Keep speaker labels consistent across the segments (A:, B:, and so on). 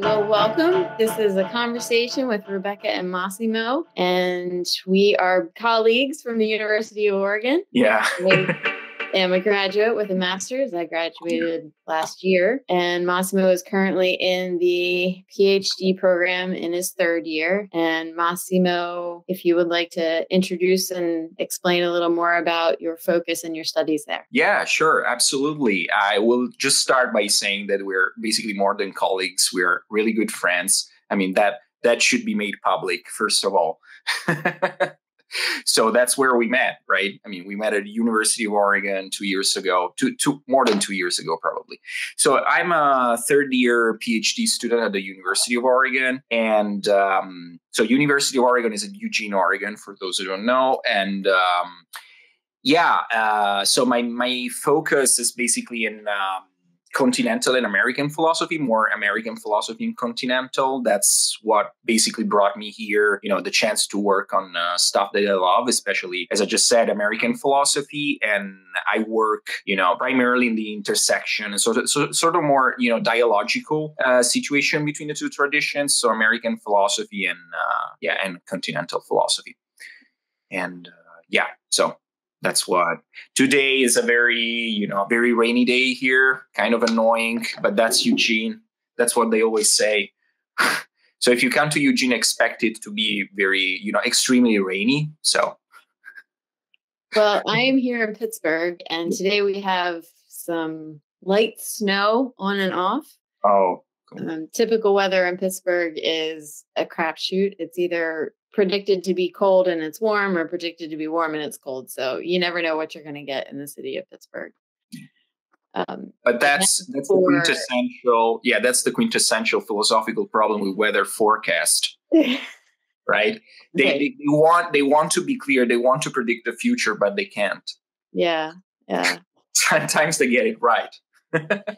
A: Well, welcome. This is a conversation with Rebecca and Massimo, and we are colleagues from the University of Oregon.
B: Yeah.
A: Am a graduate with a master's. I graduated last year, and Massimo is currently in the PhD program in his third year. And Massimo, if you would like to introduce and explain a little more about your focus and your studies there.
B: Yeah, sure, absolutely. I will just start by saying that we're basically more than colleagues. We're really good friends. I mean that that should be made public first of all. so that's where we met, right? I mean, we met at University of Oregon two years ago, two, two more than two years ago, probably. So I'm a third year PhD student at the University of Oregon, and um, so University of Oregon is in Eugene, Oregon, for those who don't know, and um, yeah, uh, so my my focus is basically in um, continental and American philosophy, more American philosophy and continental. That's what basically brought me here, you know, the chance to work on uh, stuff that I love, especially, as I just said, American philosophy. And I work, you know, primarily in the intersection, so, so sort of more, you know, dialogical uh, situation between the two traditions. So American philosophy and, uh, yeah, and continental philosophy. And uh, yeah, so that's what. Today is a very you know very rainy day here kind of annoying but that's eugene. That's what they always say. So if you come to eugene expect it to be very you know extremely rainy so.
A: Well i am here in pittsburgh and today we have some light snow on and off.
B: Oh
A: cool. um, typical weather in pittsburgh is a crapshoot. It's either predicted to be cold and it's warm or predicted to be warm and it's cold. So you never know what you're going to get in the city of Pittsburgh.
B: Um, but that's that's for, the quintessential yeah that's the quintessential philosophical problem with weather forecast right they, okay. they, they want they want to be clear they want to predict the future but they can't
A: yeah yeah
B: sometimes they get it right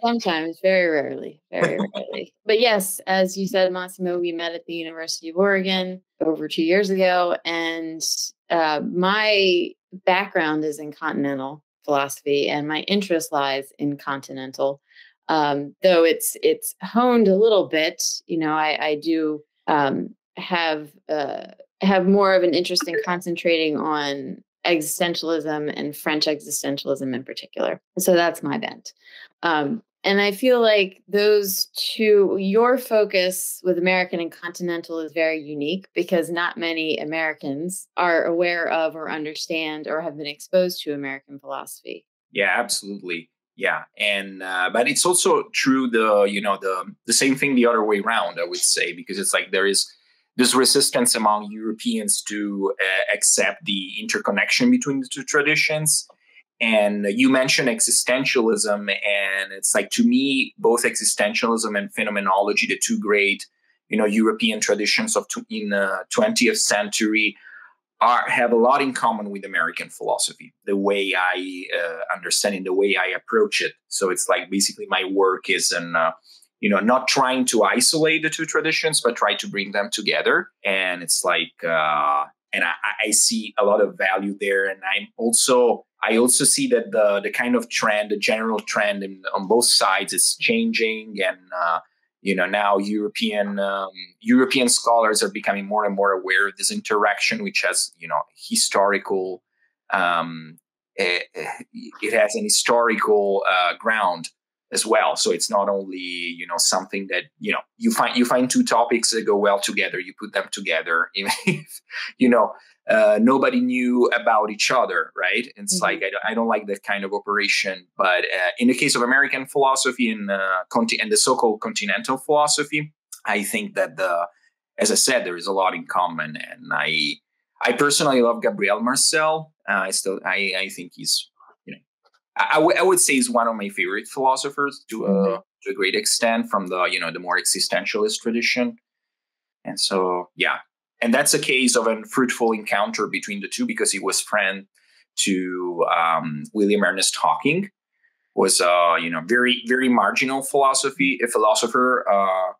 A: Sometimes, very rarely, very rarely. But yes, as you said, Massimo, we met at the University of Oregon over two years ago, and uh, my background is in continental philosophy, and my interest lies in continental. Um, though it's it's honed a little bit, you know, I, I do um, have uh, have more of an interest in concentrating on existentialism and French existentialism in particular. So that's my bent. Um, and I feel like those two, your focus with American and Continental is very unique because not many Americans are aware of or understand or have been exposed to American philosophy.
B: Yeah, absolutely. Yeah, and uh, but it's also true the you know the the same thing the other way around. I would say because it's like there is this resistance among Europeans to uh, accept the interconnection between the two traditions and you mentioned existentialism, and it's like to me, both existentialism and phenomenology, the two great, you know, European traditions of in the 20th century, are have a lot in common with American philosophy. The way I uh, understand it, the way I approach it. So it's like basically my work is in. You know, not trying to isolate the two traditions, but try to bring them together. And it's like, uh, and I, I see a lot of value there. And I'm also I also see that the the kind of trend, the general trend in, on both sides is changing, and uh, you know now European um, European scholars are becoming more and more aware of this interaction, which has you know historical um, it, eh, eh, it has an historical uh, ground as well. So it's not only you know something that you know you find you find two topics that go well together, you put them together, even if you know uh, nobody knew about each other, right? It's mm-hmm. like I, I, don't like that kind of operation. But uh, in the case of American philosophy and, uh, conti- and the so-called continental philosophy, I think that the, as I said, there is a lot in common, and I, I personally love Gabriel Marcel. Uh, I still, I, I think he's, I, w- I would say he's one of my favorite philosophers to a mm-hmm. to a great extent from the you know the more existentialist tradition. And so, yeah, and that's a case of a fruitful encounter between the two because he was friend to um, William Ernest Hocking, was a you know very very marginal philosophy a philosopher uh,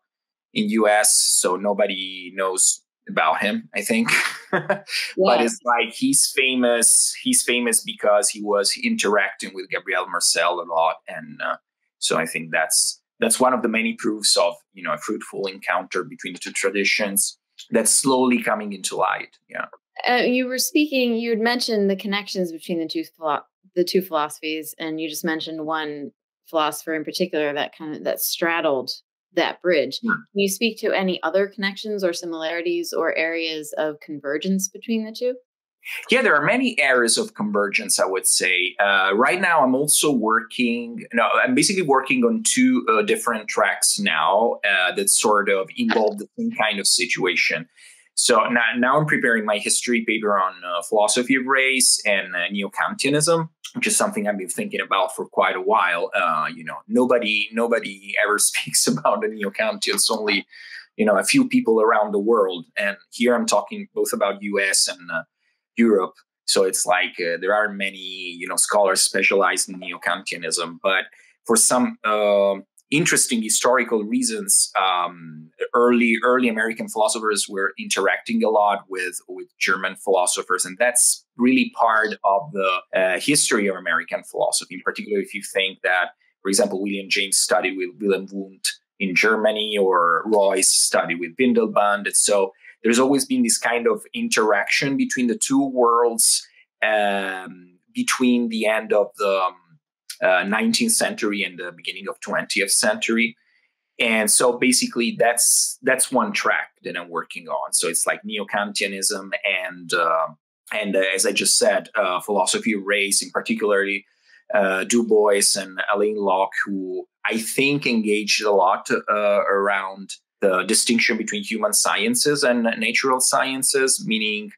B: in U.S. So nobody knows about him, I think. yeah. But it's like he's famous. He's famous because he was interacting with Gabriel Marcel a lot, and uh, so I think that's that's one of the many proofs of you know a fruitful encounter between the two traditions that's slowly coming into light. Yeah.
A: Uh, you were speaking. You had mentioned the connections between the two philo- the two philosophies, and you just mentioned one philosopher in particular that kind of that straddled that bridge. Hmm. Can you speak to any other connections or similarities or areas of convergence between the two?
B: Yeah, there are many areas of convergence, I would say. Uh, right now, I'm also working, no, I'm basically working on two uh, different tracks now uh, that sort of involve the same kind of situation. So now, now I'm preparing my history paper on uh, philosophy of race and uh, neo-Kantianism, which is something I've been thinking about for quite a while. Uh, you know, nobody nobody ever speaks about the neo-Kantians, only you know a few people around the world. And here I'm talking both about U.S. and Europe. So it's like uh, there are many, you know, scholars specialized in neo-Kantianism, but for some uh, interesting historical reasons, um, early early American philosophers were interacting a lot with with German philosophers, and that's really part of the uh, history of American philosophy. In particular, if you think that, for example, William James studied with Wilhelm Wundt in Germany, or Royce studied with Windelband, and so there's always been this kind of interaction between the two worlds um, between the end of the uh, 19th century and the beginning of 20th century. And so basically that's that's one track that i'm working on. So it's like neo-kantianism and uh, and uh, as i just said uh, philosophy of race in particularly uh, du bois and alain locke who i think engaged a lot uh, around the distinction between human sciences and natural sciences, meaning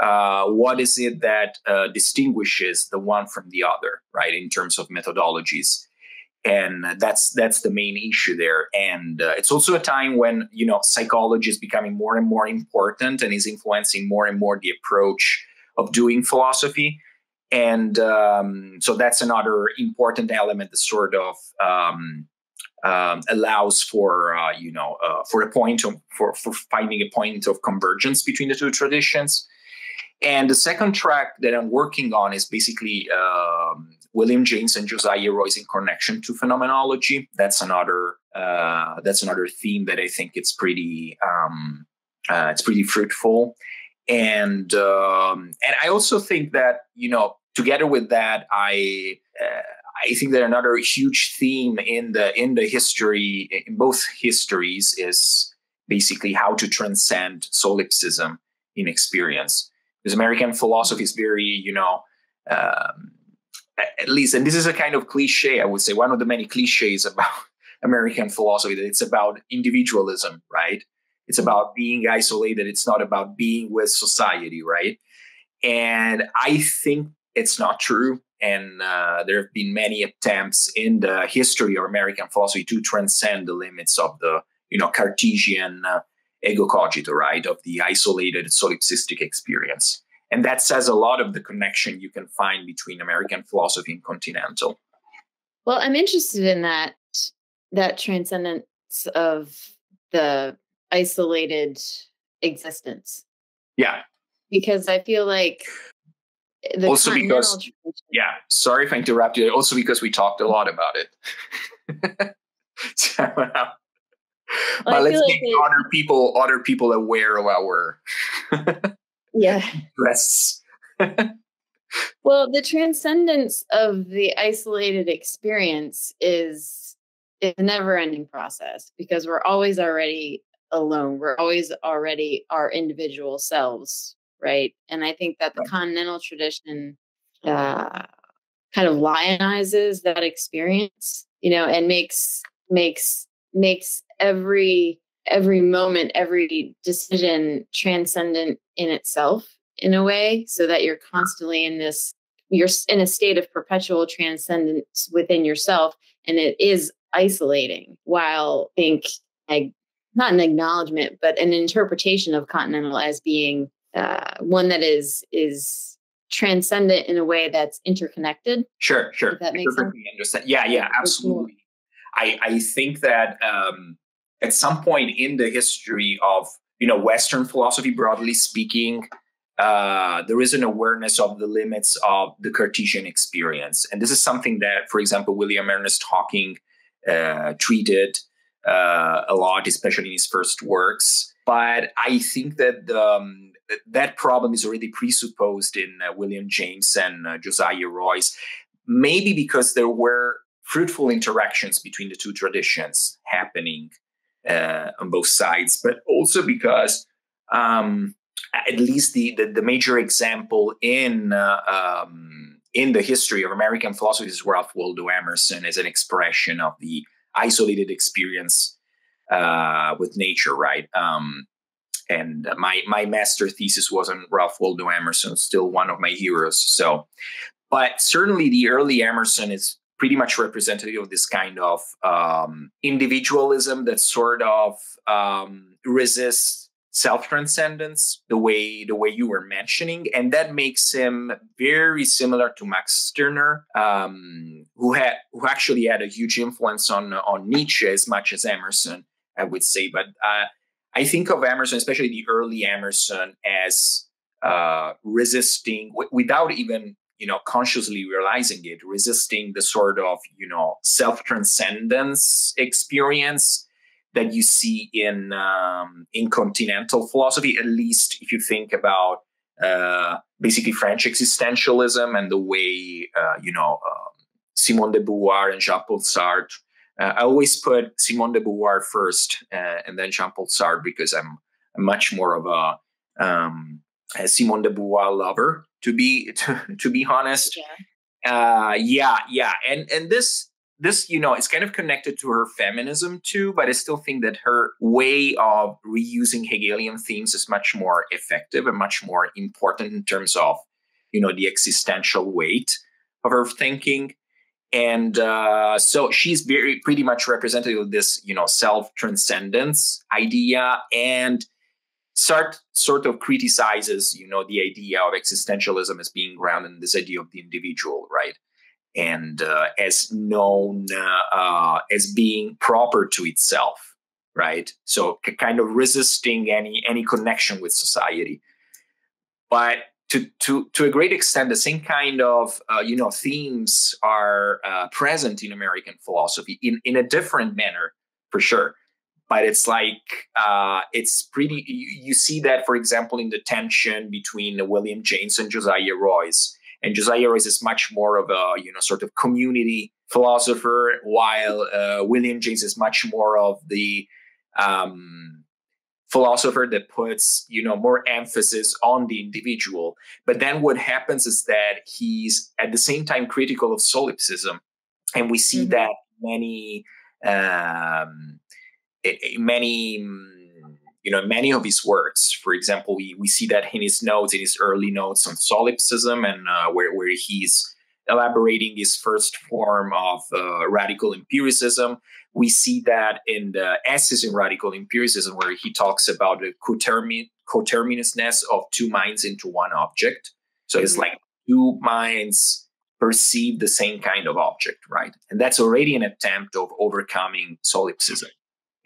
B: uh, what is it that uh, distinguishes the one from the other, right, in terms of methodologies. And that's that's the main issue there, and uh, it's also a time when you know psychology is becoming more and more important and is influencing more and more the approach of doing philosophy. And um, so that's another important element that sort of um, um, allows for uh, you know uh, for a point of for, for finding a point of convergence between the two traditions and the second track that i'm working on is basically um, william james and josiah royce in connection to phenomenology that's another uh, that's another theme that i think it's pretty um, uh, it's pretty fruitful and um, and i also think that you know together with that i uh, I think that another huge theme in the in the history in both histories is basically how to transcend solipsism in experience. Because American philosophy is very, you know, um, at least, and this is a kind of cliche, I would say, one of the many cliches about American philosophy that it's about individualism, right? It's about being isolated. It's not about being with society, right? And I think it's not true and uh, there have been many attempts in the history of American philosophy to transcend the limits of the you know Cartesian uh, ego cogito, right, of the isolated solipsistic experience. And that says a lot of the connection you can find between American philosophy and continental.
A: Well, I'm interested in that that transcendence of the isolated existence.
B: Yeah.
A: Because I feel like
B: also because yeah sorry if i interrupted. you also because we talked a lot about it so, well, but let's make it, other people other people aware of our
A: yeah.
B: interests
A: well the transcendence of the isolated experience is is a never ending process because we're always already alone. We're always already our individual selves right? And I think that the continental tradition uh, kind of lionizes that experience, you know, and makes makes makes every every moment, every decision transcendent in itself in a way, so that you're constantly in this you're in a state of perpetual transcendence within yourself, and it is isolating. While I think not an acknowledgement, but an interpretation of continental as being uh, one that is is transcendent in a way that's interconnected.
B: Sure, sure. That makes sense. Understand. Yeah, yeah, absolutely. I I think that um, at some point in the history of you know Western philosophy, broadly speaking, uh, there is an awareness of the limits of the Cartesian experience, and this is something that, for example, William Ernest Hocking uh, treated uh, a lot, especially in his first works. But I think that um, that problem is already presupposed in uh, William James and uh, Josiah Royce, maybe because there were fruitful interactions between the two traditions happening uh, on both sides, but also because um, at least the, the, the major example in uh, um, in the history of American philosophy is Ralph Waldo Emerson as an expression of the isolated experience uh, with nature, right? Um, and my my master thesis was on Ralph Waldo Emerson, still one of my heroes. So, but certainly the early Emerson is pretty much representative of this kind of um, individualism that sort of um, resists self transcendence the way the way you were mentioning. And that makes him very similar to max stirner um, who had who actually had a huge influence on on nietzsche as much as emerson i would say. But uh, i think of emerson especially the early emerson as uh, resisting w- without even you know consciously realizing it resisting the sort of you know self transcendence experience that you see in um, in continental philosophy, at least if you think about uh, basically French existentialism and the way uh, you know um, Simone de Beauvoir and Jean-Paul Sartre. Uh, I always put Simone de Beauvoir first, uh, and then Jean-Paul Sartre because I'm, much more of a, um, a Simone de Beauvoir lover, to be to, to be honest. Yeah. Uh, yeah, yeah, and and this this, you know, is kind of connected to her feminism too, but I still think that her way of reusing Hegelian themes is much more effective and much more important in terms of, you know, the existential weight of her thinking. And uh, so she's very pretty much representative of this, you know, self transcendence idea and Sartre sort of criticizes, you know, the idea of existentialism as being grounded in this idea of the individual, right? and uh, as known uh, as being proper to itself right? So kind of resisting any any connection with society. But to to to a great extent the same kind of uh, you know themes are uh, present in american philosophy in in a different manner for sure but it's like uh, it's pretty you, you see that for example in the tension between william james and josiah royce and Josiah Royce is much more of a you know sort of community philosopher, while uh, William James is much more of the um, philosopher that puts you know more emphasis on the individual. But then what happens is that he's at the same time critical of solipsism, and we see mm-hmm. that many um, many you know many of his works. For example we, we see that in his notes in his early notes on solipsism and uh, where, where he's elaborating his first form of uh, radical empiricism. We see that in the essays in radical empiricism where he talks about the cotermin- coterminousness of two minds into one object. So it's mm-hmm. like two minds perceive the same kind of object right? And that's already an attempt of overcoming solipsism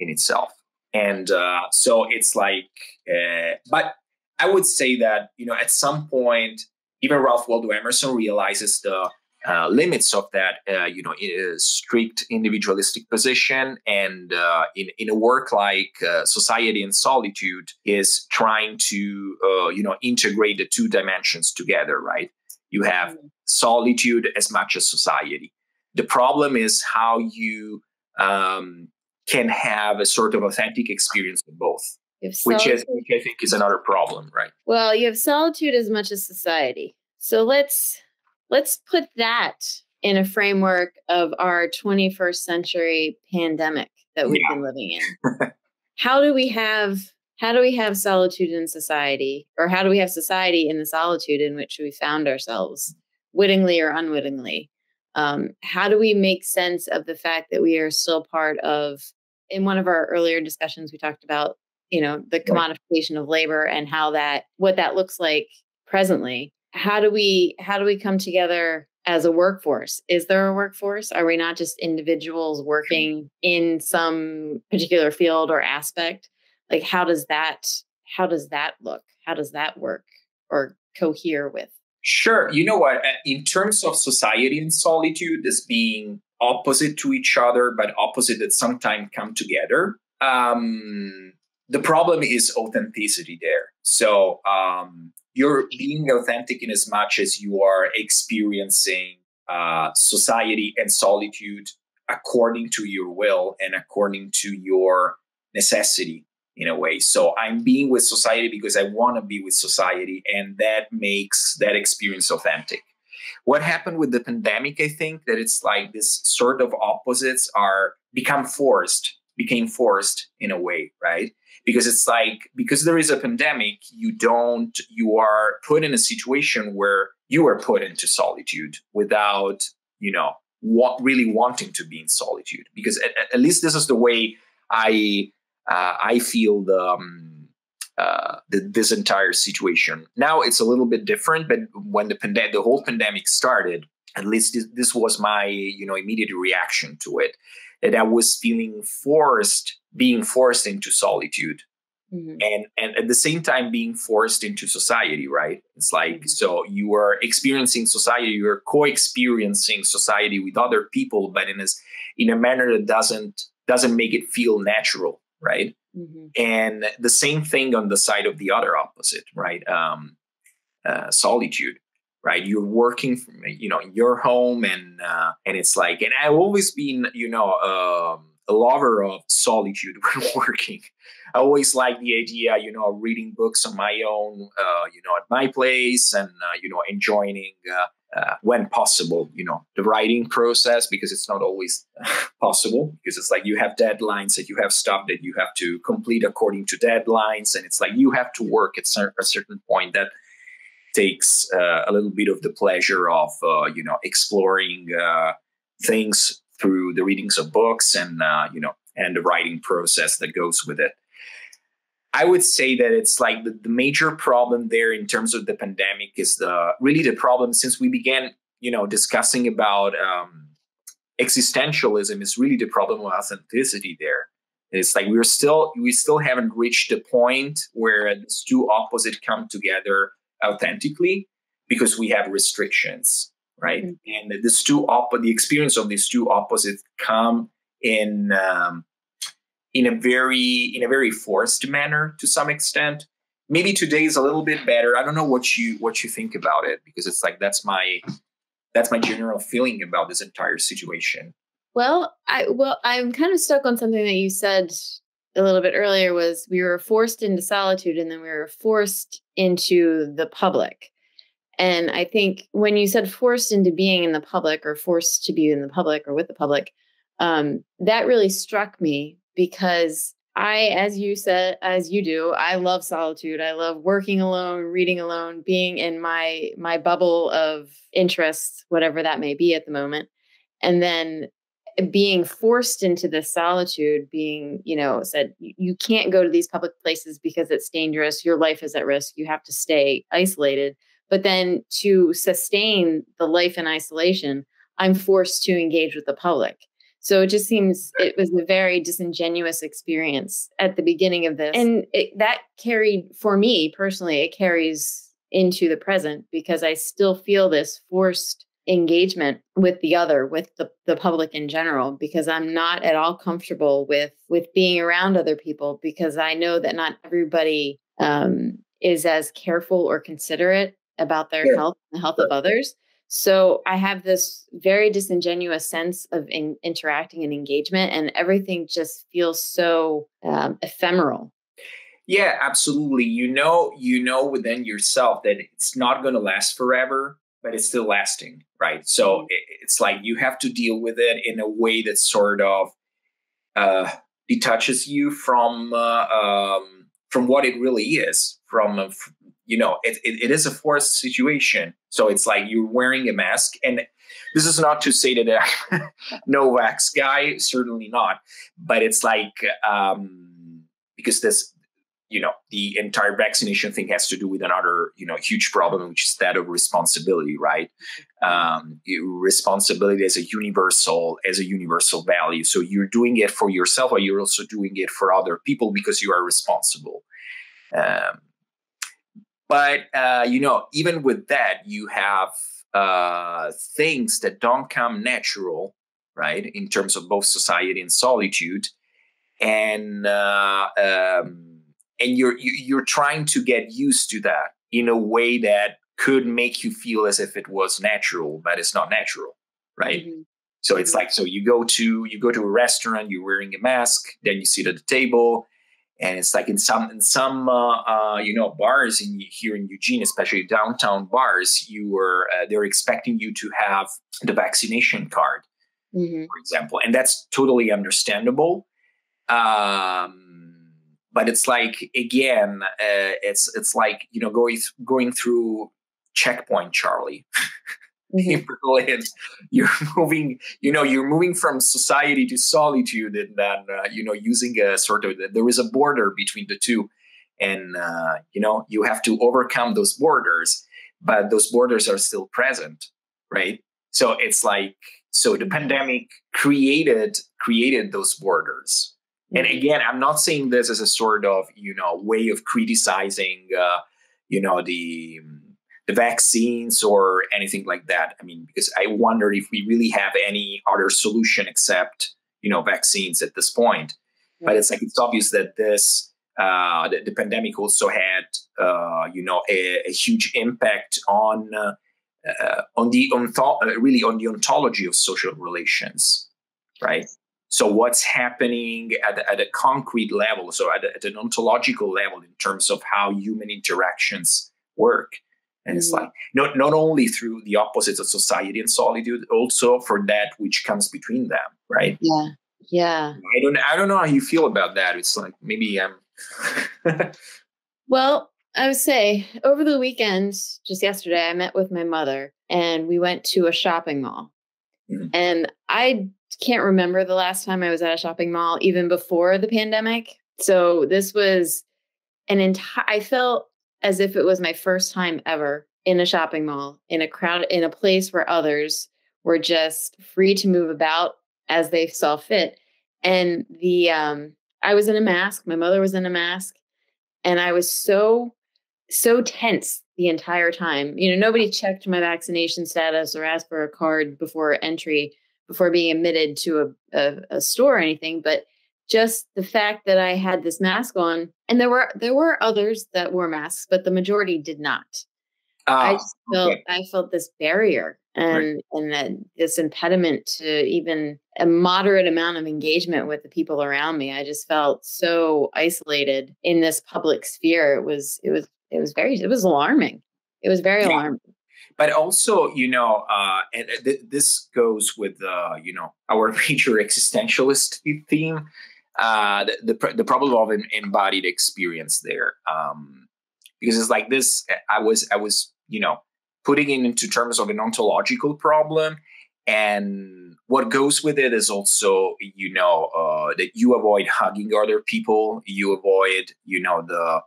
B: in itself. And uh, so it's like uh, but i would say that you know at some point even ralph waldo emerson realizes the uh, limits of that uh, you know strict individualistic position and uh, in, in a work like uh, society and solitude is trying to you know integrate the two dimensions together right? You have mm-hmm. solitude as much as society. The problem is how you um, can have a sort of authentic experience of both which is which i think is another problem right?
A: Well you have solitude as much as society. So let's let's put that in a framework of our 21st century pandemic that we've yeah. been living in. How do we have how do we have solitude in society or how do we have society in the solitude in which we found ourselves wittingly or unwittingly? Um, how do we make sense of the fact that we are still part of in one of our earlier discussions we talked about you know the commodification of labor and how that what that looks like presently. How do we how do we come together as a workforce? Is there a workforce? Are we not just individuals working in some particular field or aspect? Like how does that how does that look? How does that work or cohere with?
B: Sure. You know what? Uh, in terms of society and solitude as being opposite to each other, but opposite that sometimes come together. Um, the problem is authenticity there. So um, you're being authentic in as much as you are experiencing uh, society and solitude according to your will and according to your necessity in a way. So I'm being with society because I want to be with society, and that makes that experience authentic. What happened with the pandemic, I think that it's like this sort of opposites are become forced, became forced in a way, right? Because it's like because there is a pandemic, you don't you are put in a situation where you are put into solitude without, you know, what really wanting to be in solitude. Because at, at least this is the way I uh, I feel the, um, uh, the, this entire situation. Now it's a little bit different, but when the pandemic, the whole pandemic started, at least this, this was my you know immediate reaction to it, that I was feeling forced, being forced into solitude. Mm-hmm. And and at the same time being forced into society, right? It's like mm-hmm. so you are experiencing society, you're co-experiencing society with other people, but in a in a manner that doesn't doesn't make it feel natural right? Mm-hmm. And the same thing on the side of the other opposite, right? Um, uh, solitude, right? You're working, from, you know, your home, and uh, and it's like, and I've always been, you know, um, a lover of solitude when working. I always like the idea, you know, of reading books on my own, uh, you know, at my place, and uh, you know, enjoying uh, when possible, you know, the writing process because it's not always possible because it's like you have deadlines that you have stuff that you have to complete according to deadlines, and it's like you have to work at a certain point that takes uh, a little bit of the pleasure of uh, you know exploring uh, things through the readings of books and uh, you know and the writing process that goes with it. I would say that it's like the, the, major problem there in terms of the pandemic is the really the problem since we began, you know, discussing about um, existentialism is really the problem of authenticity there. It's like we're still we still haven't reached the point where these two opposites come together authentically because we have restrictions, right? Mm-hmm. And these two op- the experience of these two opposites come in um, in a very in a very forced manner to some extent. Maybe today is a little bit better. I don't know what you what you think about it because it's like that's my that's my general feeling about this entire situation.
A: Well, I well I'm kind of stuck on something that you said a little bit earlier was we were forced into solitude and then we were forced into the public. And I think when you said forced into being in the public or forced to be in the public or with the public, um, that really struck me because I, as you said, as you do, I love solitude. I love working alone, reading alone, being in my my bubble of interests, whatever that may be at the moment. And then eh, being forced into this solitude, being, you know, said you can't go to these public places because it's dangerous. Your life is at risk. You have to stay isolated. But then to sustain the life in isolation, I'm forced to engage with the public. So it just seems it was a very disingenuous experience at the beginning of this. And it, that carried, for me personally, it carries into the present because I still feel this forced engagement with the other with the, the public in general because i'm not at all comfortable with with being around other people because i know that not everybody um, is as careful or considerate about their yeah. health and the health of others so I have this very disingenuous sense of in, interacting and engagement, and everything just feels so um, ephemeral.
B: Yeah, absolutely. You know, you know within yourself that it's not going to last forever, but it's still lasting, right? So mm-hmm. it's like you have to deal with it in a way that sort of uh, detaches you from uh, um, from what it really is, from uh, you know, it, it, it is a forced situation. So it's like you're wearing a mask. And this is not to say that I'm no vax guy, certainly not. But it's like, um, because this, you know, the entire vaccination thing has to do with another, you know, huge problem, which is that of responsibility, right? Um, responsibility as a universal, as a universal value. So you're doing it for yourself, or you're also doing it for other people because you are responsible. Um, but uh, you know, even with that, you have uh, things that don't come natural right? In terms of both society and solitude, and uh, um, and you're you're trying to get used to that in a way that could make you feel as if it was natural, but it's not natural, right? Mm-hmm. So it's mm-hmm. like so you go to you go to a restaurant, you're wearing a mask, then you sit at the table, and it's like in some in some uh, uh, you know bars in here in Eugene, especially downtown bars, you were uh, they're expecting you to have the vaccination card, mm-hmm. for example, and that's totally understandable. Um, but it's like again, uh, it's it's like you know going th- going through checkpoint, Charlie. mm-hmm. brilliant. You're moving, you know, you're moving from society to solitude, and then uh, you know, using a sort of there is a border between the two, and uh, you know, you have to overcome those borders, but those borders are still present, right? So it's like so the pandemic created created those borders. And mm-hmm. again, I'm not saying this as a sort of you know way of criticizing, uh, you know, the the vaccines or anything like that. I mean, because I wonder if we really have any other solution except you know vaccines at this point. But it's like it's obvious that this uh, the, the pandemic also had uh, you know a, a, huge impact on uh, uh on the on th- uh, really on the ontology of social relations, right? So what's happening at, at a concrete level, so at, at an ontological level in terms of how human interactions work and it's like not not only through the opposites of society and solitude, also for that which comes between them, right?
A: Yeah. Yeah.
B: I don't I don't know how you feel about that. It's like maybe I'm
A: Well, I would say over the weekend, just yesterday, I met with my mother and we went to a shopping mall. Mm-hmm. And I can't remember the last time I was at a shopping mall, even before the pandemic. So this was an entire, I felt as if it was my first time ever in a shopping mall, in a crowd, in a place where others were just free to move about as they saw fit. And the um, I was in a mask, my mother was in a mask, and I was so so tense the entire time. You know, nobody checked my vaccination status or asked for a card before entry, before being admitted to a, a, a store or anything. But just the fact that I had this mask on, and there were there were others that wore masks, but the majority did not. I ah, just felt okay. I felt this barrier and right. and that this impediment to even a moderate amount of engagement with the people around me. I just felt so isolated in this public sphere. It was it was it was very it was alarming. It was very yeah. alarming
B: but also you know uh, and th- this goes with uh, you know our major existentialist theme uh, the, the, the problem of embodied experience there um, because it's like this i was i was you know putting it into terms of an ontological problem and what goes with it is also you know uh, that you avoid hugging other people you avoid you know the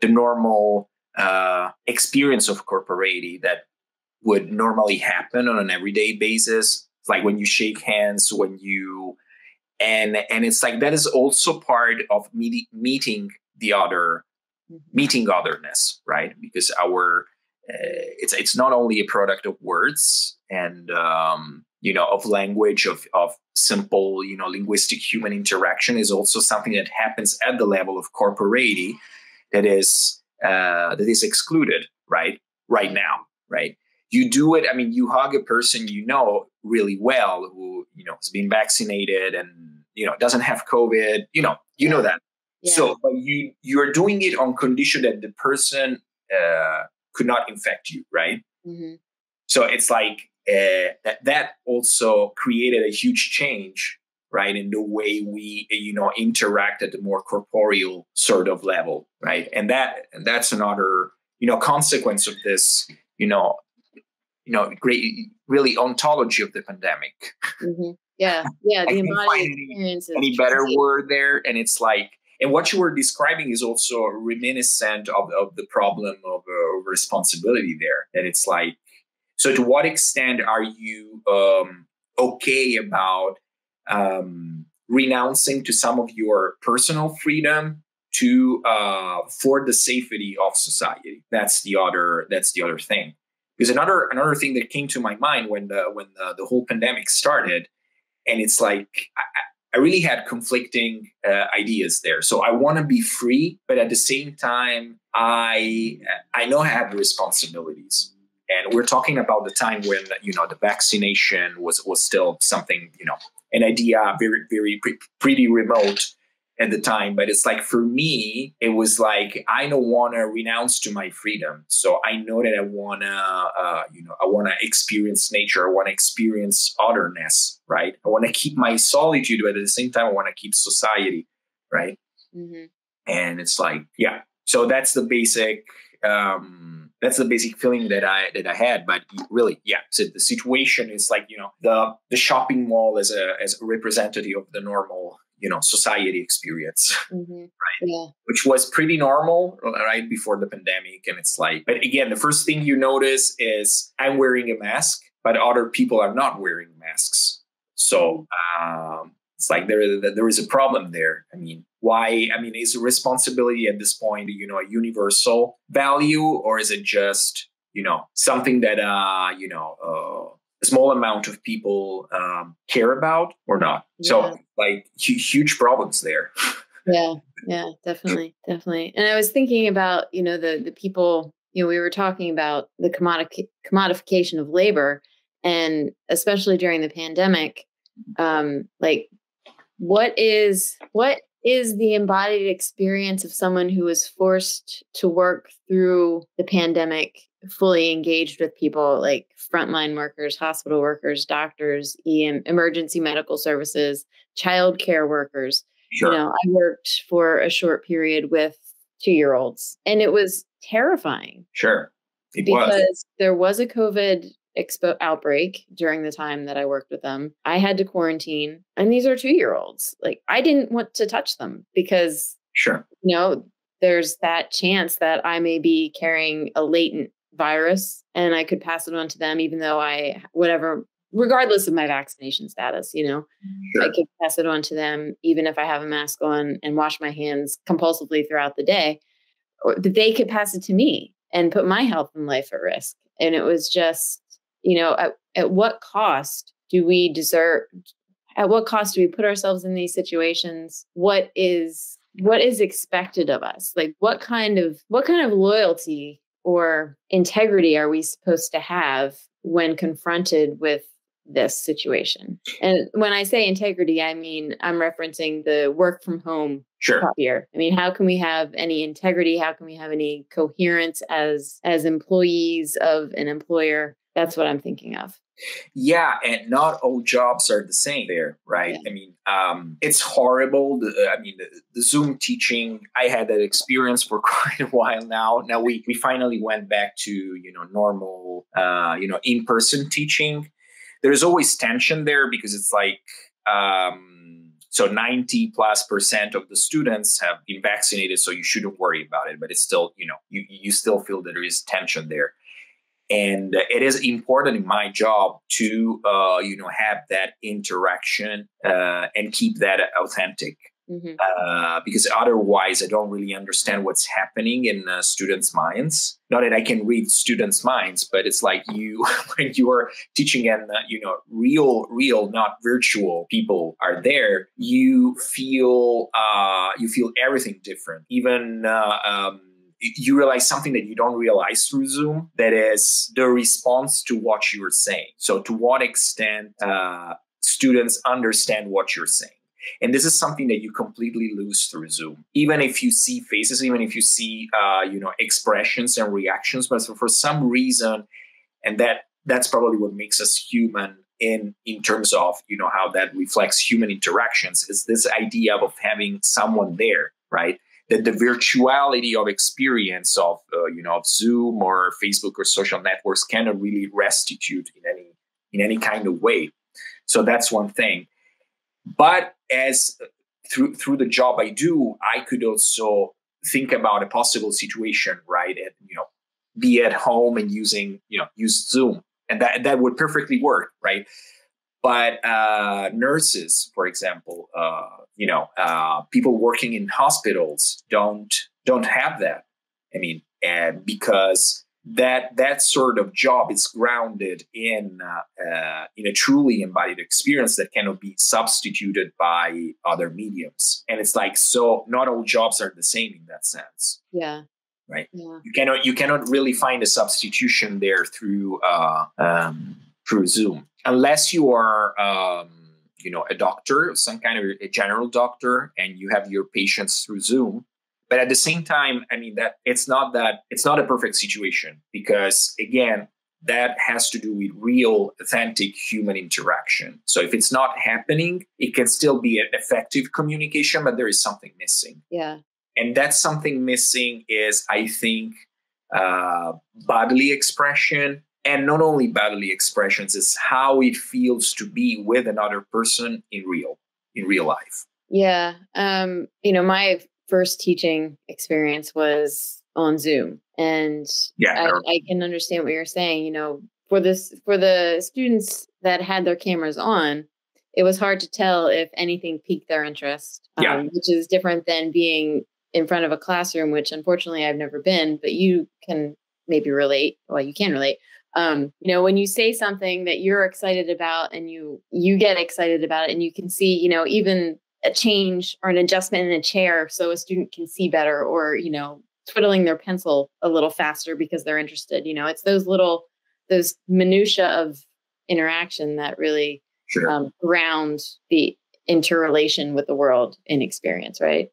B: the normal uh, experience of corporeity that would normally happen on an everyday basis. Like when you shake hands when you and and it's like that is also part of meeting meeting the other mm-hmm. meeting otherness right? Because our uh, it's it's not only a product of words and um, you know of language of of simple you know linguistic human interaction is also something that happens at the level of corporate that is uh, that is excluded right? Right now right you do it i mean you hug a person you know really well who you know has been vaccinated and you know doesn't have covid you know you yeah. know that yeah. so but you you're doing it on condition that the person uh, could not infect you right mm-hmm. so it's like uh, that that also created a huge change right in the way we you know interact at the more corporeal sort of level right and that and that's another you know consequence of this you know you know great really ontology of the pandemic.
A: Mm-hmm. yeah yeah the embodied
B: any, any better word there and it's like and what you were describing is also reminiscent of, of the problem of uh, responsibility there that it's like so to what extent are you um, okay about um, renouncing to some of your personal freedom to uh, for the safety of society? That's the other that's the other thing because another another thing that came to my mind when the when the, the whole pandemic started and it's like I, I really had conflicting uh, ideas there. So I want to be free, but at the same time, I I know I have responsibilities. And we're talking about the time when you know the vaccination was was still something you know an idea very very pre- pretty remote at the time but it's like for me it was like i don't want to renounce to my freedom so i know that i want to uh, you know i want to experience nature i want to experience otherness right i want to keep my solitude but at the same time i want to keep society right mm-hmm. and it's like yeah so that's the basic um that's the basic feeling that I that I had. But really, yeah. So the situation is like you know the the shopping mall as a as a representative of the normal you know society experience mm-hmm. right yeah. which was pretty normal right before the pandemic and it's like but again the first thing you notice is i'm wearing a mask but other people are not wearing masks so mm-hmm. um, it's like there there is a problem there i mean why i mean is responsibility at this point you know a universal value or is it just you know something that uh you know uh small amount of people um, care about or not. Yeah. So, like, huge problems there.
A: yeah, yeah, definitely, definitely. And I was thinking about, you know, the the people. You know, we were talking about the commodi- commodification of labor, and especially during the pandemic, um, like, what is what is the embodied experience of someone who was forced to work through the pandemic fully engaged with people like frontline workers, hospital workers, doctors, EM, emergency medical services, child care workers. Sure. You know, I worked for a short period with two year olds and it was terrifying.
B: Sure.
A: It because was. there was a COVID expo- outbreak during the time that I worked with them. I had to quarantine and these are two year olds. Like I didn't want to touch them because,
B: sure,
A: you know, there's that chance that I may be carrying a latent virus and I could pass it on to them, even though I, whatever, regardless of my vaccination status, you know, sure. I could pass it on to them, even if I have a mask on and wash my hands compulsively throughout the day, or they could pass it to me and put my health and life at risk. And it was just, you know, at, at what cost do we deserve? At what cost do we put ourselves in these situations? What is what is expected of us like what kind of what kind of loyalty or integrity are we supposed to have when confronted with this situation? And when I say integrity, I mean I'm referencing the work from home
B: sure.
A: here. I mean, how can we have any integrity? How can we have any coherence as as employees of an employer? That's what I'm thinking of.
B: Yeah, and not all jobs are the same there, right? Yeah. I mean, um, it's horrible. The, I mean, the, the, Zoom teaching. I had that experience for quite a while now. Now we we finally went back to you know normal, uh, you know, in person teaching. There's always tension there because it's like. Um, so 90 plus percent of the students have been vaccinated, so you shouldn't worry about it. But it's still, you know, you, you still feel that there is tension there and it is important in my job to uh, you know have that interaction uh, and keep that authentic. Mm-hmm. uh, because otherwise i don't really understand what's happening in uh, students minds. Not that i can read students minds but it's like you when you are teaching and uh, you know real real not virtual people are there you feel uh, you feel everything different. Even um, you realize something that you don't realize through Zoom that is the response to what you're saying. So, to what extent uh, students understand what you're saying. And this is something that you completely lose through Zoom. Even if you see faces, even if you see, uh, you know, expressions and reactions, but for some reason, and that that's probably what makes us human in in terms of you know how that reflects human interactions is this idea of having someone there, right? That the virtuality of experience of uh, you know of Zoom or Facebook or social networks cannot really restitute in any in any kind of way. So that's one thing. But as uh, through through the job I do, I could also think about a possible situation, right? And you know, be at home and using you know use Zoom, and that that would perfectly work, right? But uh, nurses, for example, uh, you know, uh, people working in hospitals don't don't have that. I mean, and because that that sort of job is grounded in uh, uh, in a truly embodied experience that cannot be substituted by other mediums. And it's like so not all jobs are the same in that sense.
A: Yeah.
B: Right?
A: Yeah.
B: You cannot you cannot really find a substitution there through uh, um, through zoom unless you are um, you know a doctor some kind of a general doctor and you have your patients through zoom. But at the same time i mean that it's not that it's not a perfect situation because again that has to do with real authentic human interaction. So if it's not happening it can still be an effective communication but there is something missing.
A: Yeah.
B: And that's something missing is i think uh, bodily expression and not only bodily expressions it's how it feels to be with another person in real in real life.
A: Yeah um you know my first teaching experience was on zoom. And
B: yeah
A: I, I can understand what you're saying you know for this for the students that had their cameras on it was hard to tell if anything piqued their interest
B: Yeah.
A: um, which is different than being in front of a classroom which unfortunately i've never been but you can maybe relate well you can relate um, you know when you say something that you're excited about and you you get excited about it and you can see you know even a change or an adjustment in a chair so a student can see better or you know twiddling their pencil a little faster because they're interested you know it's those little those minutia of interaction that really
B: sure
A: um, ground the interrelation with the world in experience right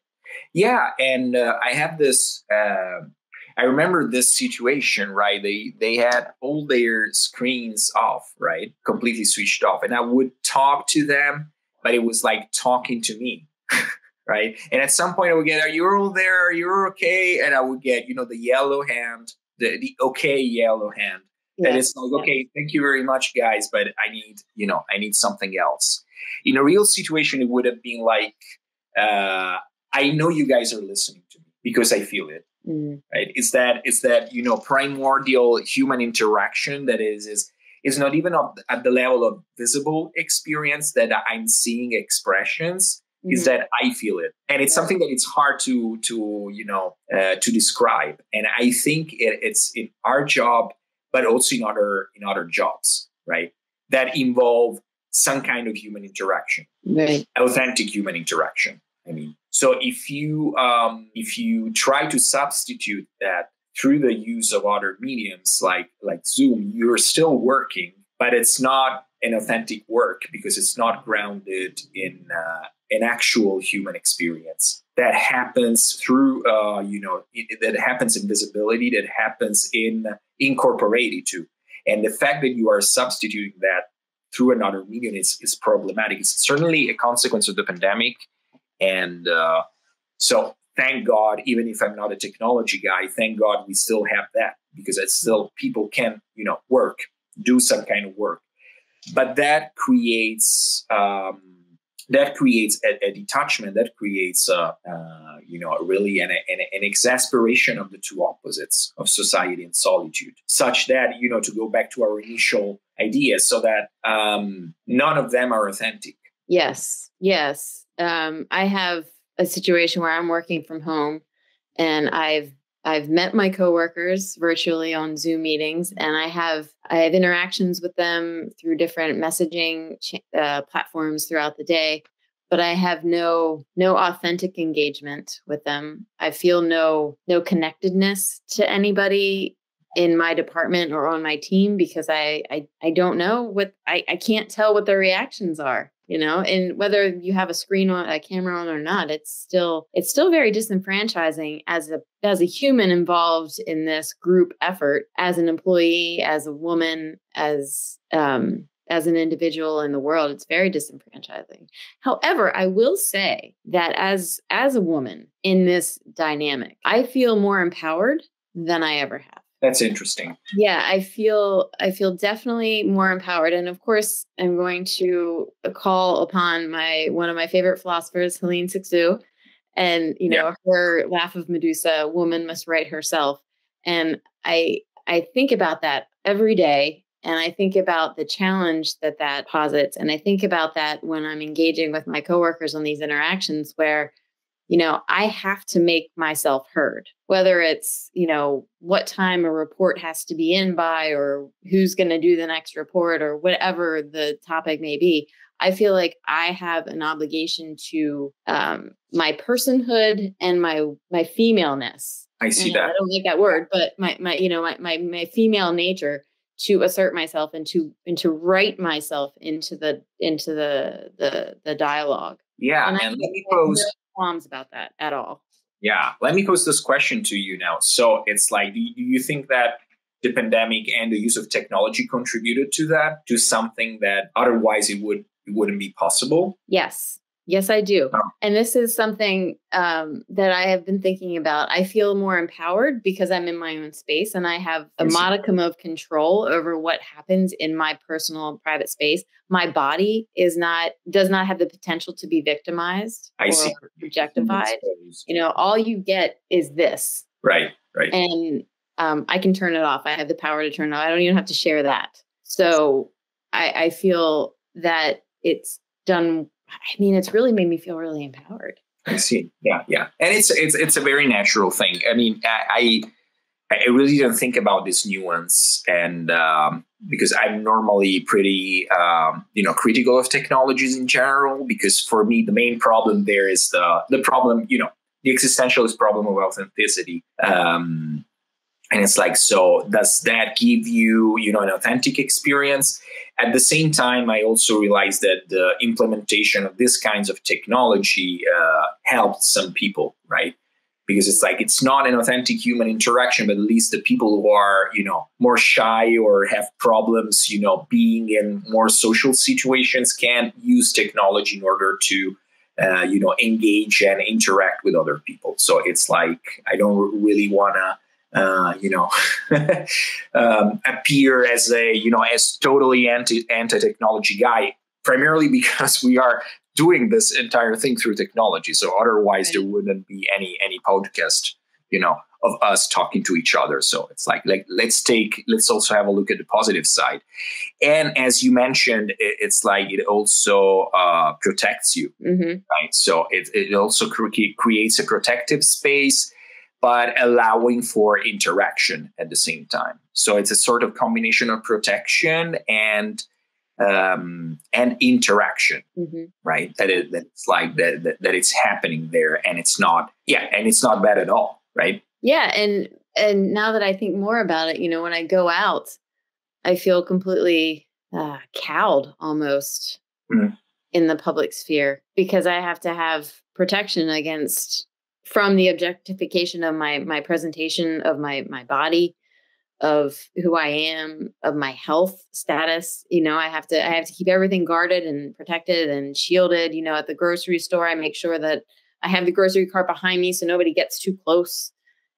B: Yeah, and uh, I have this. Uh, I remember this situation, right? They they had all their screens off, right, completely switched off, and I would talk to them, but it was like talking to me, right? And at some point, I would get, "Are you all there? Are you okay?" And I would get, you know, the yellow hand, the the okay yellow hand. That
A: Yeah.
B: is like, okay, thank you very much, guys, but I need, you know, I need something else. In a real situation, it would have been like. Uh, I know you guys are listening to me because I feel it.
A: Mm,
B: Right? It's that it's that you know primordial human interaction that is is is not even up at the level of visible experience that I'm seeing expressions. Is
A: mhm.
B: that I feel it, and it's
A: Yeah.
B: something that it's hard to to you know uh, to describe. And I think it, it's in our job, but also in other in other jobs, right? That involve some kind of human interaction
A: right
B: authentic human interaction. I mean, so if you um, if you try to substitute that through the use of other mediums like like Zoom, you're still working, but it's not an authentic work because it's not grounded in uh, an actual human experience that happens through uh, you know it, that happens in visibility, that happens in incorporated too, and the fact that you are substituting that through another medium is, is problematic. It's certainly a consequence of the pandemic. And uh, so, thank God, even if I'm not a technology guy, thank God we still have that because it's still people can, you know, work, do some kind of work. But that creates um, that creates a, a detachment. That creates, uh, uh, you know, really an, an, an exasperation of the two opposites of society and solitude, such that you know, to go back to our initial ideas, so that um, none of them are authentic.
A: Yes, yes. Um, I have a situation where I'm working from home, and I've I've met my coworkers virtually on Zoom meetings, and I have I have interactions with them through different messaging uh, platforms throughout the day. But I have no no authentic engagement with them. I feel no no connectedness to anybody in my department or on my team because I I, I don't know what I, I can't tell what their reactions are you know and whether you have a screen on a camera on or not it's still it's still very disenfranchising as a as a human involved in this group effort as an employee as a woman as um as an individual in the world it's very disenfranchising. However i will say that as as a woman in this dynamic i feel more empowered than i ever have
B: That's interesting.
A: yeah i feel i feel definitely more empowered and of course i'm going to call upon my one of my favorite philosophers helene Cixous, and you know her laugh of medusa woman must write herself and i i think about that every day and i think about the challenge that that posits and i think about that when i'm engaging with my coworkers on these interactions where you know, I have to make myself heard, whether it's, you know, what time a report has to be in by or who's going to do the next report or whatever the topic may be. I feel like I have an obligation to um, my personhood and my my femaleness.
B: I see
A: and
B: that.
A: I don't like that word, but my my you know my my my female nature to assert myself and to and to write myself into the into the the the dialogue.
B: Yeah,
A: and,
B: and
A: I
B: let me pose
A: no qualms about that at all.
B: Yeah, let me pose this question to you now. So it's like, do you think that the pandemic and the use of technology contributed to that, to something that otherwise it would it wouldn't be possible?
A: Yes. Yes, I do.
B: Oh.
A: And this is something um, that I have been thinking about. I feel more empowered because I'm in my own space and I have a modicum of control over what happens in my personal private space. My body is not does not have the potential to be victimized
B: I
A: or
B: see.
A: objectified. You know, all you get is this,
B: Right, right.
A: and um, I can turn it off. I have the power to turn it off. I don't even have to share that. So I, I feel that it's done. I mean, it's really made me feel really empowered.
B: I see. Yeah, yeah, and it's it's it's a very natural thing. I mean, I I, I really don't think about this nuance, and um, because I'm normally pretty um, you know critical of technologies in general. Because for me, the main problem there is the the problem you know the existentialist problem of authenticity. Um, and it's like, so does that give you you know an authentic experience? At the same time, I also realized that the implementation of these kinds of technology uh, helped some people, right? Because it's like it's not an authentic human interaction, but at least the people who are, you know, more shy or have problems, you know, being in more social situations can use technology in order to, uh, you know, engage and interact with other people. So it's like I don't really want to uh, you know, um, appear as a, you know, as totally anti anti technology guy, primarily because we are doing this entire thing through technology. So otherwise, there wouldn't be any any podcast, you know, of us talking to each other. So it's like, like let's take, let's also have a look at the positive side. And as you mentioned, it, it's like it also uh, protects you,
A: hmm
B: right? So it it also cre- creates a protective space but allowing for interaction at the same time. So it's a sort of combination of protection and um, and interaction,
A: hmm
B: right? That it, that's like that, that that it's happening there, and it's not yeah, and it's not bad at all, right?
A: Yeah, and and now that I think more about it, you know, when I go out, I feel completely uh, cowed almost
B: Mhm.
A: in the public sphere because I have to have protection against from the objectification of my my presentation of my my body of who I am of my health status you know I have to I have to keep everything guarded and protected and shielded you know at the grocery store. I make sure that I have the grocery cart behind me so nobody gets too close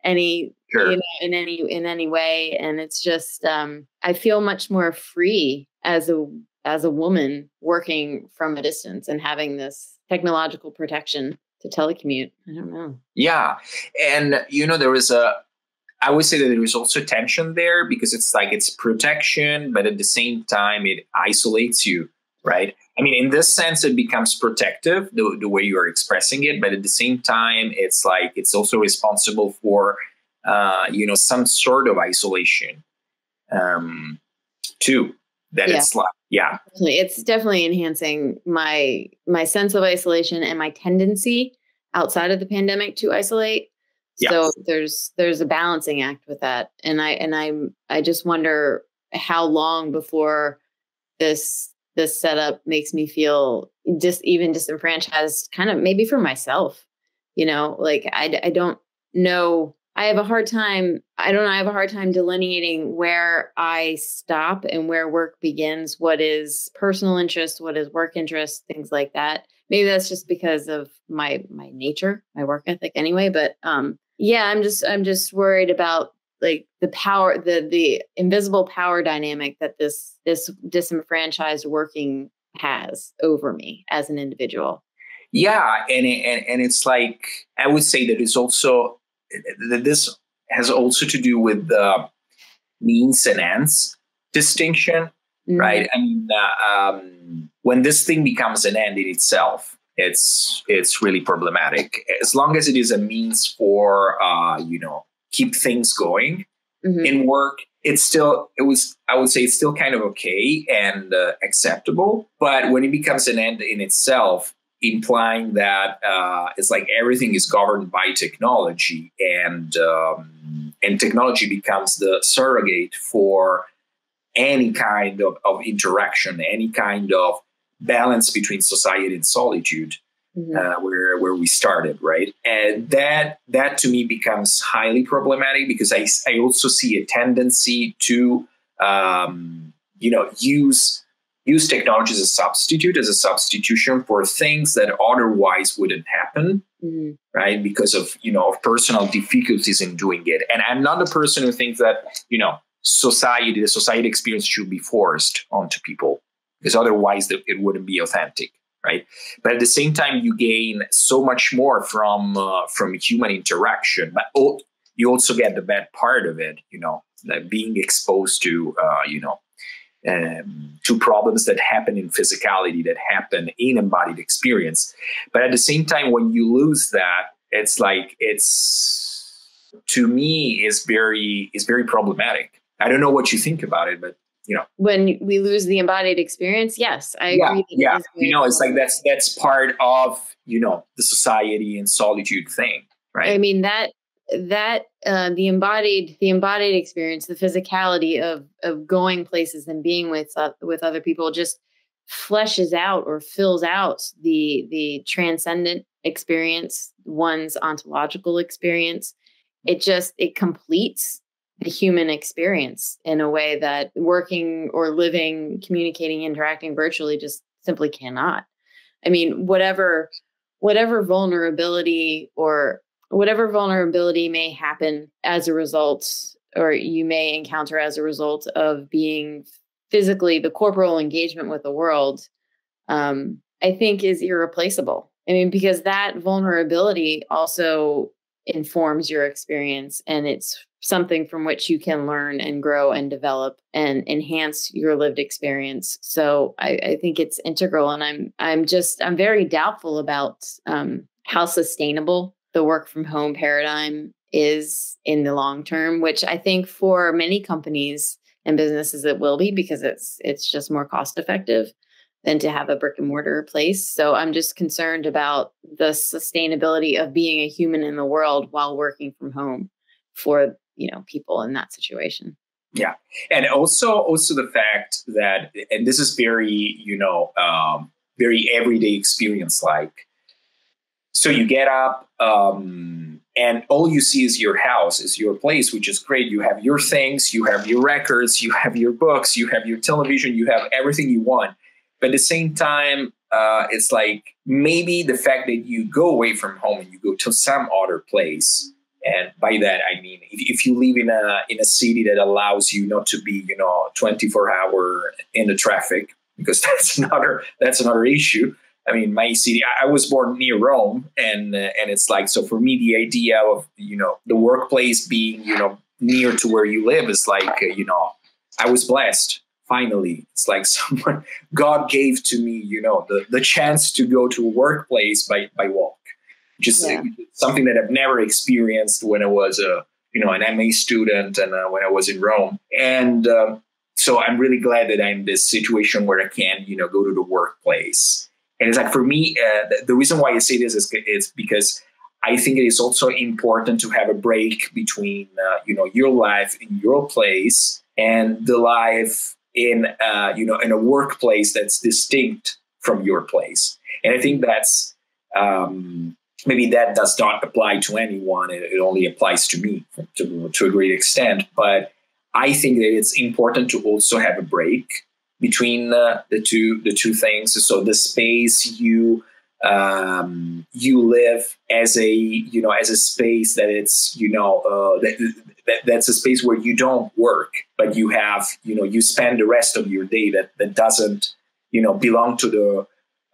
A: any
B: Sure.
A: you know in any in any way. And it's just um I feel much more free as a as a woman working from a distance and having this technological protection to telecommute I don't know
B: Yeah, and you know there is a. I would say that there is also tension there because it's like it's protection, but at the same time it isolates you, right? I mean, in this sense, it becomes protective the, the way you are expressing it, but at the same time, it's like it's also responsible for, uh, you know, some sort of isolation, um, too. That
A: Yeah.
B: it's like, yeah,
A: it's definitely enhancing my my sense of isolation and my tendency outside of the pandemic to isolate. So there's there's a balancing act with that. And i and i'm i just wonder how long before this this setup makes me feel just even disenfranchised kind of maybe for myself you know like i i don't know i have a hard time i don't know i have a hard time delineating where i stop and where work begins what is personal interest what is work interest things like that. Maybe that's just because of my my nature my work ethic anyway but um yeah i'm just i'm just worried about like the power the the invisible power dynamic that this this disenfranchised working has over me as an individual.
B: Yeah, and and and it's like I would say that it's also this has also to do with the means and ends distinction,
A: Mhm.
B: right? I mean, uh, um, when this thing becomes an end in itself, it's it's really problematic. As long as it is a means for uh, you know keep things going mm-hmm. in work, it's still it was I would say it's still kind of okay and uh, acceptable. But when it becomes an end in itself, implying that uh, it's like everything is governed by technology and um, and technology becomes the surrogate for any kind of, of interaction, any kind of balance between society and solitude, mm-hmm. uh, where where we started, right? And that that to me becomes highly problematic because I I also see a tendency to um, you know use use technology as a substitute, as a substitution for things that otherwise wouldn't happen, mm-hmm. right? Because of you know of personal difficulties in doing it. And I'm not the person who thinks that you know society, the society experience should be forced onto people because otherwise it wouldn't be authentic right but at the same time you gain so much more from uh, from human interaction but oh, you also get the bad part of it you know like being exposed to uh, you know um, to problems that happen in physicality that happen in embodied experience. But at the same time when you lose that it's like it's to me is very is very problematic. I don't know what you think about it but you know.
A: When we lose the embodied experience yes i
B: yeah,
A: agree
B: yeah. you know it's like that's that's part of you know the society and solitude thing right?
A: I mean that that uh, the embodied the embodied experience the physicality of of going places and being with uh, with other people just fleshes out or fills out the the transcendent experience one's ontological experience it just it completes the human experience in a way that working or living, communicating, interacting virtually just simply cannot. I mean, whatever whatever vulnerability or whatever vulnerability may happen as a result or you may encounter as a result of being physically the corporal engagement with the world um, i think is irreplaceable. I mean because that vulnerability also informs your experience and it's something from which you can learn and grow and develop and enhance your lived experience. So i, I think it's integral and i'm i'm just i'm very doubtful about um, how sustainable the work from home paradigm is in the long term which i think for many companies and businesses it will be because it's it's just more cost effective than to have a brick and mortar place. So I'm just concerned about the sustainability of being a human in the world while working from home for you know people in that situation.
B: Yeah, and also also the fact that and this is very you know um, very everyday experience like. So you get up um, and all you see is your house, is your place, which is great. You have your things, you have your records, you have your books, you have your television, you have everything you want but at the same time, uh, it's like maybe the fact that you go away from home and you go to some other place. And by that I mean if, if you live in a in a city that allows you not to be you know 24 hour in the traffic because that's another that's another issue. I mean, my city. I was born near Rome, and uh, and it's like so for me, the idea of you know the workplace being you know near to where you live is like uh, you know I was blessed finally it's like someone god gave to me you know the, the chance to go to a workplace by by walk just yeah. something that i've never experienced when i was a you know an ma student and uh, when i was in rome and uh, so i'm really glad that i'm in this situation where i can you know go to the workplace and it's like for me uh, the, the, reason why i say this is it's because I think it is also important to have a break between, uh, you know, your life in your place and the life in uh, you know in a workplace that's distinct from your place. And I think that's um, maybe that does not apply to anyone. It, it only applies to me to, to a great extent. But I think that it's important to also have a break between uh, the two the two things. So the space you um, you live as a you know as a space that it's you know uh, that, that that's a space where you don't work but you have you know you spend the rest of your day that that doesn't you know belong to the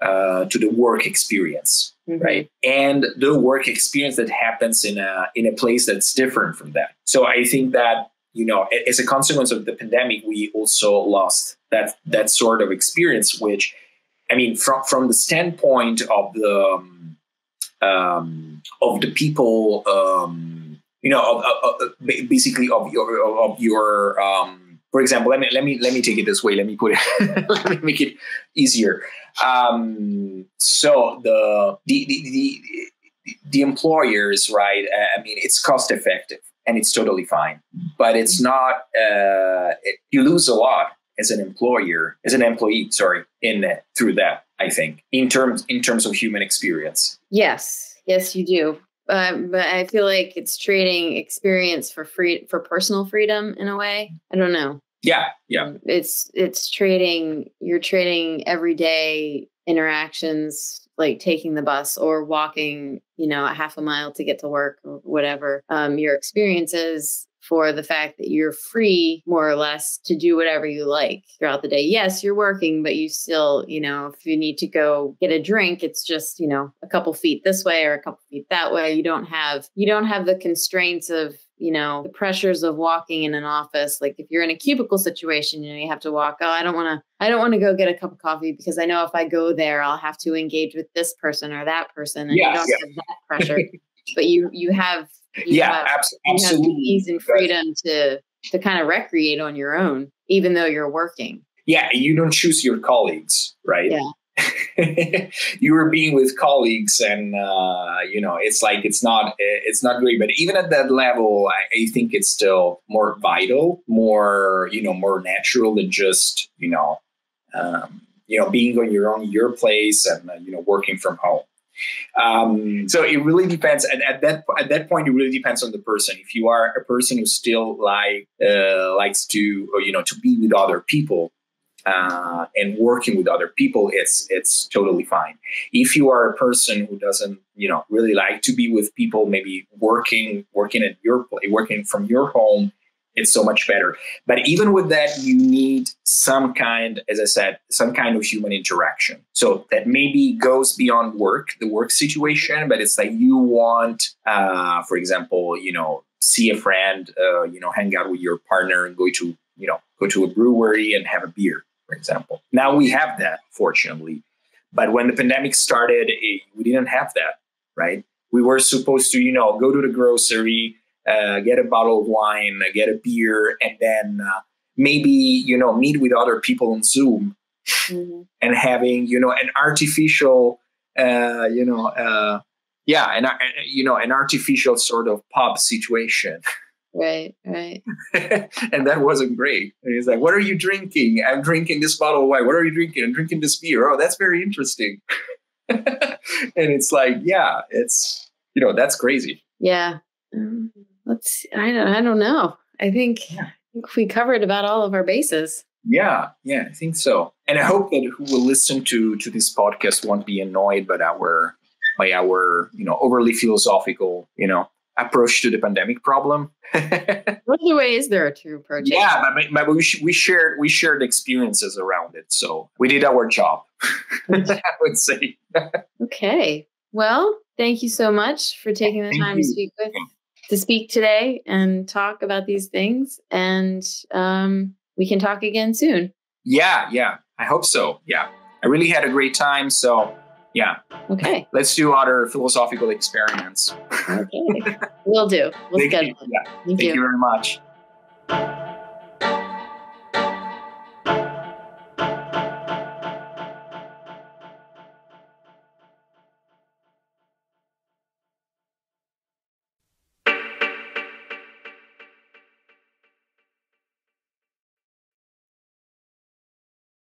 B: uh, to the work experience mm-hmm. right and the work experience that happens in a in a place that's different from that so i think that you know as a consequence of the pandemic we also lost that that sort of experience which I mean, from from the standpoint of the um, um, of the people, um, you know, of, of, of, basically of your of your. Um, for example, let me let me let me take it this way. Let me put it. let me make it easier. Um, so the the the, the, the employers, right? I mean, it's cost effective and it's totally fine, but it's not. Uh, it, you lose a lot as an employer, as an employee, sorry, in through that. I think in terms in terms of human experience.
A: Yes, yes, you do. Uh, but I feel like it's trading experience for free for personal freedom in a way. I don't know.
B: Yeah, yeah.
A: It's it's trading. You're trading everyday interactions like taking the bus or walking, you know, a half a mile to get to work or whatever um, your experiences for the fact that you're free more or less to do whatever you like throughout the day. Yes, you're working, but you still, you know, if you need to go get a drink, it's just, you know, a couple feet this way or a couple feet that way. You don't have you don't have the constraints of you know the pressures of walking in an office like if you're in a cubicle situation you know you have to walk oh i don't want to i don't want to go get a cup of coffee because i know if i go there i'll have to engage with this person or that person and
B: yeah,
A: you don't
B: yeah.
A: have that pressure but you you have you
B: yeah,
A: have,
B: absolutely.
A: You have ease and freedom to to kind of recreate on your own, even though you're working.
B: Yeah, you don't choose your colleagues, right?
A: Yeah.
B: you were being with colleagues and uh, you know it's like it's not it's not great but even at that level I, I, think it's still more vital more you know more natural than just you know um, you know being on your own your place and uh, you know working from home um, so it really depends. And at that at that point, it really depends on the person. If you are a person who still like uh, likes to, you know, to be with other people uh, and working with other people, it's it's totally fine. If you are a person who doesn't, you know, really like to be with people, maybe working working at your working from your home it's so much better. But even with that, you need some kind, as I said, some kind of human interaction. So that maybe goes beyond work, the work situation, but it's like you want, uh, for example, you know, see a friend, uh, you know, hang out with your partner and go to, you know, go to a brewery and have a beer, for example. Now we have that, fortunately. But when the pandemic started, it, we didn't have that, right? We were supposed to, you know, go to the grocery, uh, get a bottle of wine, uh, get a beer, and then uh, maybe you know meet with other people on Zoom, mm-hmm. and having you know an artificial, uh, you know, uh, yeah, and you know an artificial sort of pub situation.
A: Right, right.
B: and that wasn't great. And he's like, "What are you drinking? I'm drinking this bottle of wine. What are you drinking? I'm drinking this beer. Oh, that's very interesting." and it's like, yeah, it's you know that's crazy.
A: Yeah. Um, let's I don't I don't know. I think, yeah. I think we covered about all of our bases.
B: Yeah, yeah, I think so. And I hope that who will listen to to this podcast won't be annoyed by our by our, you know, overly philosophical, you know, approach to the pandemic problem.
A: other ways there are to approach?
B: Yeah, but, but we, we shared we shared experiences around it, so we did our job. I would say.
A: okay. Well, thank you so much for taking the thank time you. to speak with to speak today and talk about these things. And um, we can talk again soon.
B: Yeah, yeah. I hope so. Yeah. I really had a great time. So, yeah.
A: Okay.
B: Let's do other philosophical experiments.
A: okay. We'll do. We'll
B: Thank
A: schedule.
B: You. Yeah. Thank, Thank you. you very much.